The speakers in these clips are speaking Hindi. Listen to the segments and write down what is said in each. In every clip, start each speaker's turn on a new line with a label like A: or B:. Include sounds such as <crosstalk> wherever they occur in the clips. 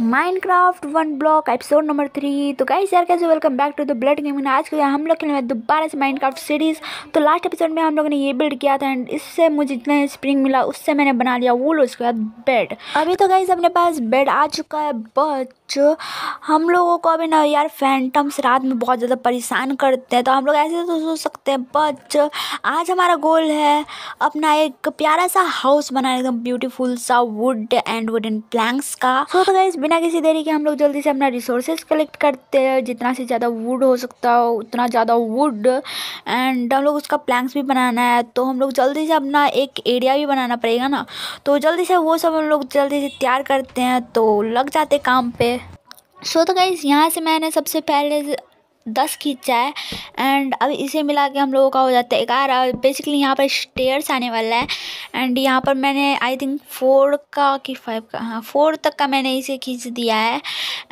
A: Minecraft one block episode number three तो गाइस यार, कैसे welcome back to the blood gaming आज के हम लोग खेलने दोबारा से माइनक्राफ्ट सीरीज़ तो लास्ट एपिसोड में हम लोगों ने ये बिल्ड किया था एंड इससे मुझे जितना स्प्रिंग मिला, उससे मैंने बना लिया वो वूल उसके बाद बेड अभी तो गाइस अपने पास बेड आ चुका है बट हम लोगों को अभी ना यार फैंटम्स रात में बहुत ज़्यादा परेशान करते हैं तो हम लोग ऐसे तो सोच सकते हैं, बट आज हमारा गोल है अपना एक प्यारा सा हाउस बनाना, एकदम ब्यूटीफुल सा वुड एंड वुडन प्लैंक्स का। सो तो गाइस बिना किसी देरी के हम लोग जल्दी से अपना रिसोर्सेज कलेक्ट करते हैं, जितना से ज़्यादा वुड हो सकता हो, उतना ज़्यादा वुड एंड हम लोग उसका प्लैंक्स भी बनाना है तो हम लोग जल्दी से अपना एक एरिया भी बनाना पड़ेगा ना। तो जल्दी से वो सब हम लोग जल्दी से तैयार करते हैं तो लग जाते काम पे। सो तो गाइस यहाँ से मैंने सबसे पहले दस खींचा है एंड अब इसे मिला के हम लोगों का हो जाता है ग्यारह। बेसिकली यहाँ पर स्टेयर्स आने वाला है एंड यहाँ पर मैंने आई थिंक फोर का कि फाइव का हाँ फोर तक का मैंने इसे खींच दिया है।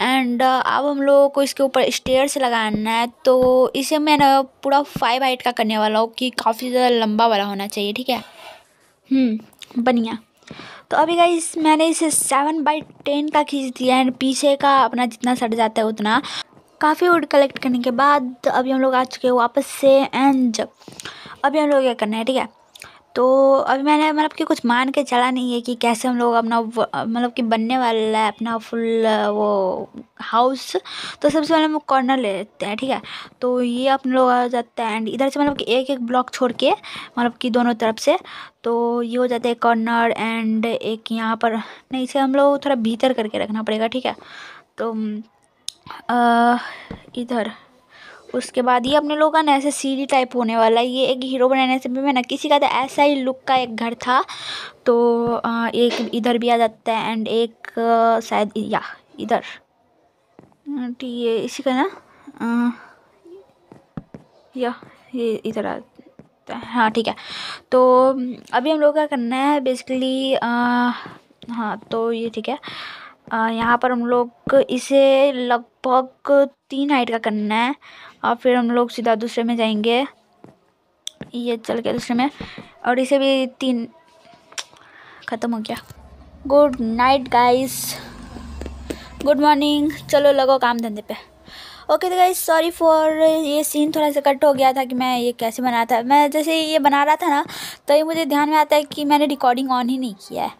A: एंड अब हम लोगों को इसके ऊपर स्टेयर्स लगाना है तो इसे मैं ना पूरा फाइव हाइट का करने वाला हूँ कि काफ़ी ज़्यादा लंबा वाला होना चाहिए ठीक है? हम्म, बढ़िया। तो अभी गाइस मैंने इसे सेवन बाई टेन का खींच दिया एंड पीछे का अपना जितना सट जाता है उतना काफ़ी वुड कलेक्ट करने के बाद अभी हम लोग आ चुके हैं वापस से एंड अभी हम लोग क्या करना है, ठीक है? तो अभी मैंने मतलब कि कुछ मान के चला नहीं है कि कैसे हम लोग अपना मतलब कि बनने वाला है, अपना फुल वो हाउस तो सबसे पहले हम कॉर्नर ले लेते हैं, ठीक है? तो ये अपने लोग आ जाता है एंड इधर से मतलब कि एक एक ब्लॉक छोड़ के मतलब कि दोनों तरफ़ से तो ये हो जाता है कॉर्नर एंड एक यहाँ पर, नहीं, इसे हम लोग थोड़ा भीतर करके रखना पड़ेगा, ठीक है? तो इधर। उसके बाद ये अपने लोगों का ना ऐसे सीढ़ी टाइप होने वाला है। ये एक हीरो बनाने से भी मैं ना किसी का तो ऐसा ही लुक का एक घर था। तो एक इधर भी आ जाता है एंड एक शायद या, इधर। ये इसी का ना या, ये इधर आ जाता है। हाँ ठीक है। तो अभी हम लोग का करना है बेसिकली हाँ तो ये ठीक है। यहाँ पर हम लोग इसे लगभग तीन हाइट का करना है और फिर हम लोग सीधा दूसरे में जाएँगे। ये चल के दूसरे में और इसे भी तीन ख़त्म हो गया। Good night guys good morning चलो लगो काम धंधे पे। ओके तो गाइस सॉरी फॉर ये सीन थोड़ा सा कट हो गया था कि मैं ये कैसे बना था। मैं जैसे ये बना रहा था ना तो ये मुझे ध्यान में आता है कि मैंने रिकॉर्डिंग ऑन ही नहीं किया है।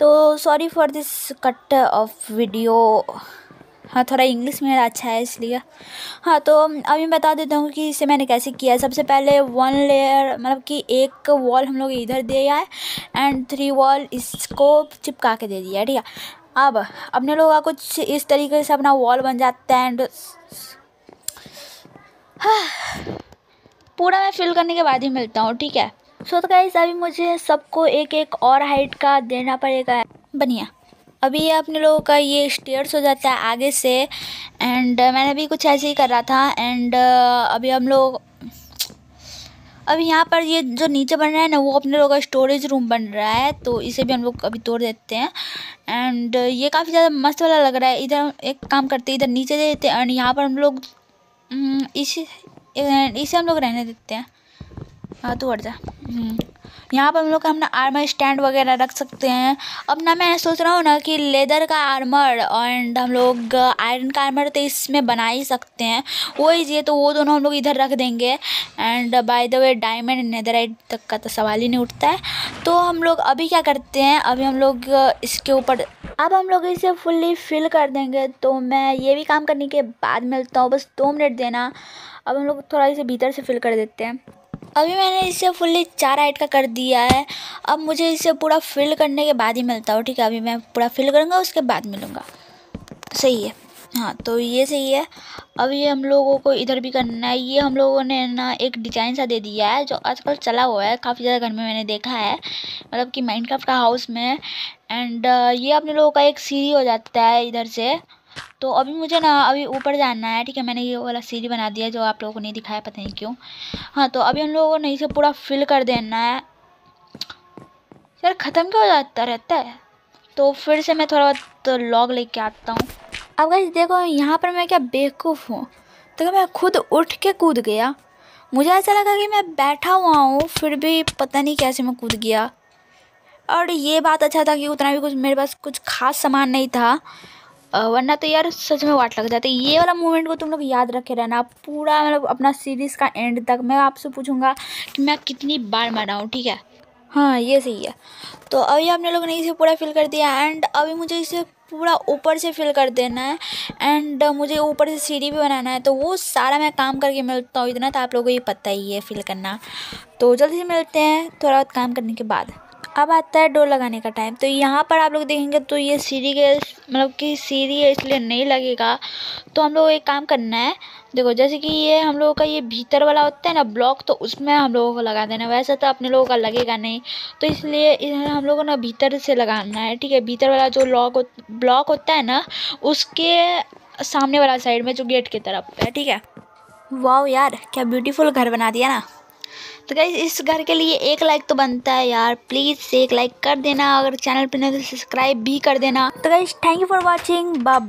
A: तो sorry for this cut of video हाँ थोड़ा इंग्लिश मेरा अच्छा है इसलिए। हाँ तो अभी मैं बता देता हूँ कि इसे मैंने कैसे किया है। सबसे पहले वन लेयर मतलब कि एक वॉल हम लोग इधर दिया है एंड थ्री वॉल इसको चिपका के दे दिया है ठीक है? अब अपने लोग का कुछ इस तरीके से अपना वॉल बन जाता है एंड हाँ <sighs> पूरा मैं फिल करने के बाद ही मिलता हूँ, ठीक है? सो तो गाइस अभी मुझे सबको एक एक और हाइट का देना पड़ेगा। बनिया। अभी अपने लोगों का ये स्टेयर्स हो जाता है आगे से। एंड मैंने भी कुछ ऐसे ही कर रहा था एंड अभी हम लोग, अभी यहाँ पर ये जो नीचे बन रहा है ना, वो अपने लोगों का स्टोरेज रूम बन रहा है। तो इसे भी हम लोग अभी तोड़ देते हैं। एंड ये काफ़ी ज़्यादा मस्त वाला लग रहा है। इधर एक काम करते इधर नीचे दे देते हैं। एंड यहाँ पर हम लोग इसी, इसे हम लोग रहने देते हैं। हाँ तो हट जा। यहाँ पर हम लोग अपना आर्मर स्टैंड वगैरह रख सकते हैं। अब ना मैं सोच रहा हूँ ना कि लेदर का आर्मर एंड हम लोग आयरन का आर्मर तो इसमें बना ही सकते हैं। वही चाहिए तो वो दोनों हम लोग इधर रख देंगे। And by the way diamond netherite तक का तो सवाल ही नहीं उठता है। तो हम लोग अभी क्या करते हैं? अभी हम लोग इसके ऊपर, अब हम लोग इसे फुल्ली फिल कर देंगे। तो मैं ये भी काम करने के बाद मिलता हूँ। बस दो मिनट देना। अब हम लोग थोड़ा इसे भीतर से फिल कर देते हैं। अभी मैंने इसे फुल्ली चार हाइट का कर दिया है। अब मुझे इसे पूरा फिल करने के बाद ही मिलता हूँ। ठीक है, अभी मैं पूरा फिल करूँगा, उसके बाद मिलूँगा। सही है। हाँ तो ये सही है। अब ये हम लोगों को इधर भी करना है। ये हम लोगों ने ना एक डिज़ाइन सा दे दिया है, जो आजकल चला हुआ है। काफ़ी ज़्यादा घर में मैंने देखा है। मतलब कि माइनक्राफ्ट का हाउस में। एंड ये अपने लोगों का एक सीरी हो जाता है इधर से। तो अभी मुझे ना, अभी ऊपर जाना है, ठीक है? मैंने ये वाला सीढ़ी बना दिया जो आप लोगों को नहीं दिखाया, पता नहीं क्यों। हाँ तो अभी हम लोगों को नहीं से पूरा फिल कर देना है। यार, ख़त्म क्यों हो जाता रहता है? तो फिर से मैं थोड़ा बहुत लॉग लेके आता हूँ। अब गाइस देखो, यहाँ पर मैं क्या बेवकूफ़ हूँ? तो मैं खुद उठ के कूद गया। मुझे ऐसा लगा कि मैं बैठा हुआ हूँ, फिर भी पता नहीं कैसे मैं कूद गया। और ये बात अच्छा था कि उतना भी कुछ, मेरे पास कुछ ख़ास सामान नहीं था। वरना तो यार सच में वाट लग जाता है। ये वाला मोमेंट को तुम लोग याद रखे रहना। पूरा मतलब अपना सीरीज़ का एंड तक मैं आपसे पूछूँगा कि मैं कितनी बार हूँ, ठीक है? हाँ ये सही है। तो अभी आपने लोगों ने इसे पूरा फिल कर दिया एंड अभी मुझे इसे पूरा ऊपर से फिल कर देना है एंड मुझे ऊपर से सीढ़ी भी बनाना है तो वो सारा मैं काम करके मिलता हूँ। इतना तो आप लोगों को ये पता ही है फिल करना। तो जल्दी से मिलते हैं, थोड़ा बहुत काम करने के बाद। अब आता है डोर लगाने का टाइम तो यहाँ पर आप लोग देखेंगे तो ये सीढ़ी के मतलब कि सीढ़ी है इसलिए नहीं लगेगा। तो हम लोग एक काम करना है। देखो, जैसे कि ये हम लोगों का ये भीतर वाला होता है ना ब्लॉक तो उसमें हम लोगों को लगा देना वैसे तो अपने लोगों का लगेगा नहीं। तो इसलिए हम लोगों ना भीतर से लगाना है, ठीक है? भीतर वाला जो लॉक ब्लॉक होता है ना, उसके सामने वाला साइड में, जो गेट की तरफ़ है, ठीक है? वाह यार, क्या ब्यूटीफुल घर बना दिया ना। तो गाइज़ इस घर के लिए एक लाइक तो बनता है यार। प्लीज़ एक लाइक कर देना। अगर चैनल पर नहीं तो सब्सक्राइब भी कर देना। तो guys thank you for watching bye